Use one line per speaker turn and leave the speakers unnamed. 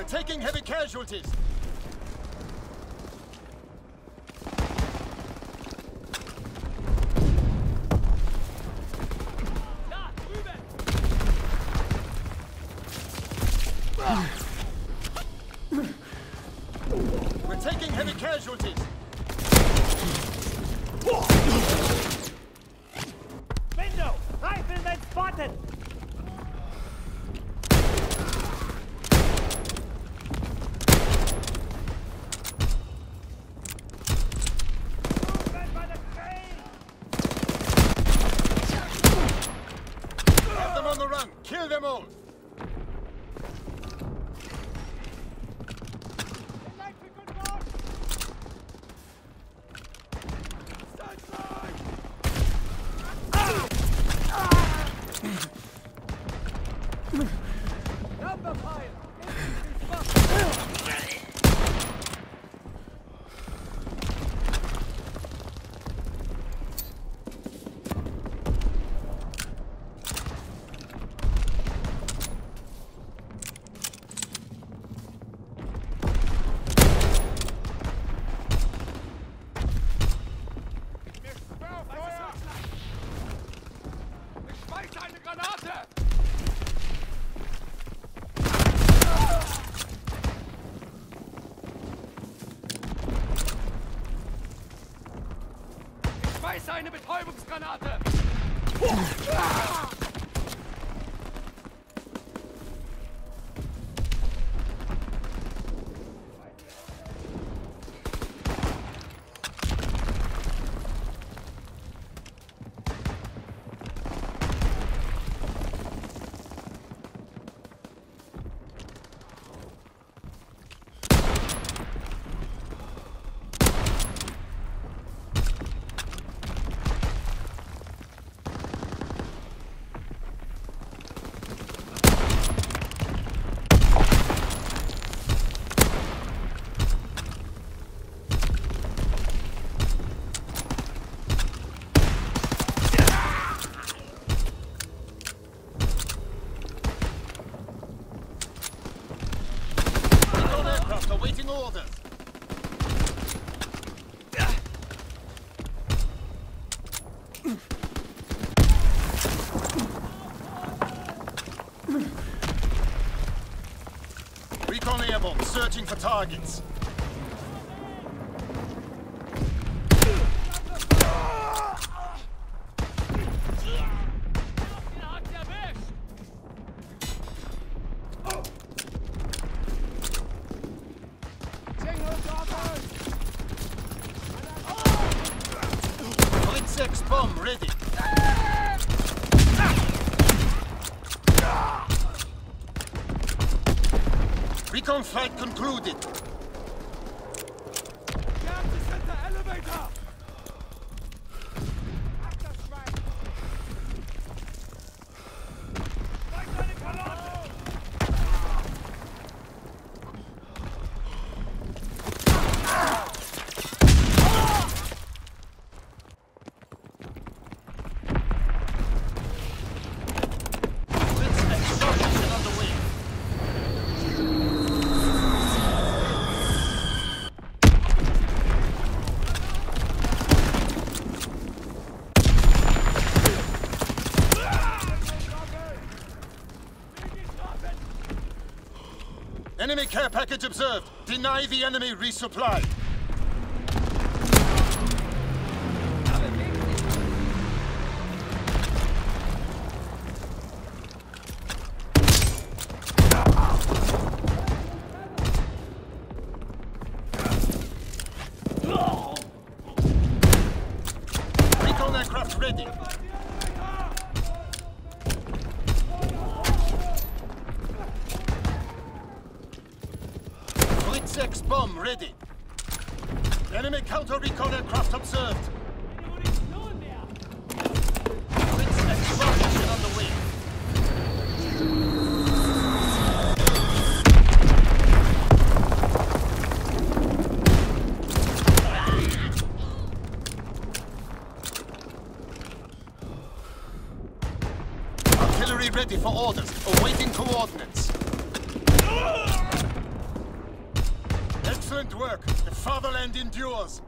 We're taking heavy casualties. We're taking heavy casualties. Kill them all.
Number fire!
Eine Betäubungsgranate!
Orders. Recon airborne, searching for targets. Blitz bomb ready. Recon flight concluded. Enemy care package observed. Deny the enemy resupply. Ready. Blitz X bomb ready. Enemy counter recon aircraft observed. Artillery ready for orders, awaiting coordinates. Excellent work. The fatherland endures.